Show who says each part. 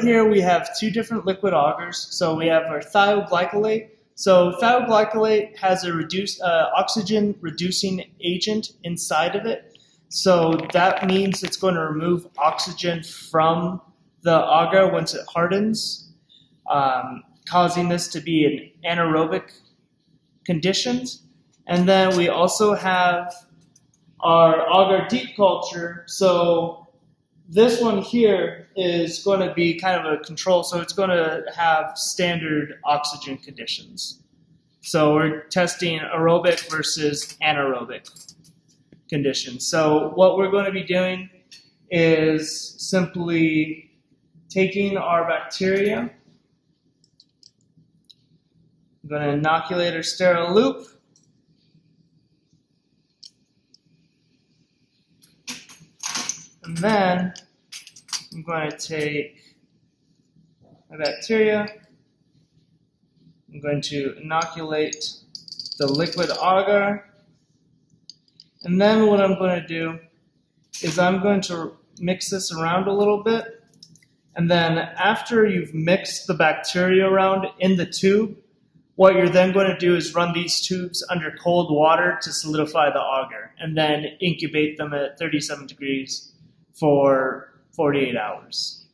Speaker 1: Here we have two different liquid agars. So we have our thioglycolate. So thioglycolate has a reduce, uh, oxygen reducing agent inside of it. So that means it's going to remove oxygen from the agar once it hardens, um, causing this to be an anaerobic conditions. And then we also have our agar deep culture. So this one here is going to be kind of a control, so it's going to have standard oxygen conditions. So we're testing aerobic versus anaerobic conditions. So what we're going to be doing is simply taking our bacteria, I'm going to inoculate our sterile loop, And then I'm going to take my bacteria. I'm going to inoculate the liquid agar. And then what I'm going to do is I'm going to mix this around a little bit. And then after you've mixed the bacteria around in the tube, what you're then going to do is run these tubes under cold water to solidify the agar and then incubate them at 37 degrees for 48 hours.